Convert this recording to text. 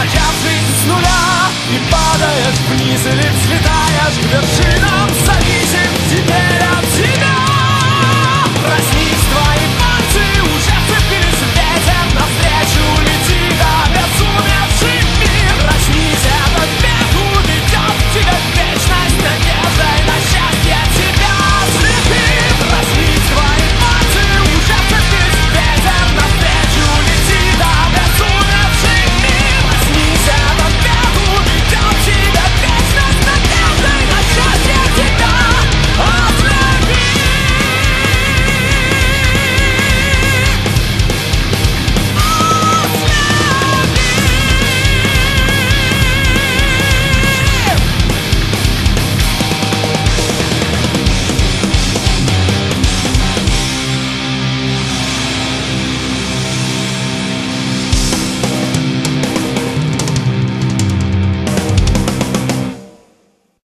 начавший с нуля И падаешь вниз или взлетаешь к вершинам. Зависим теперь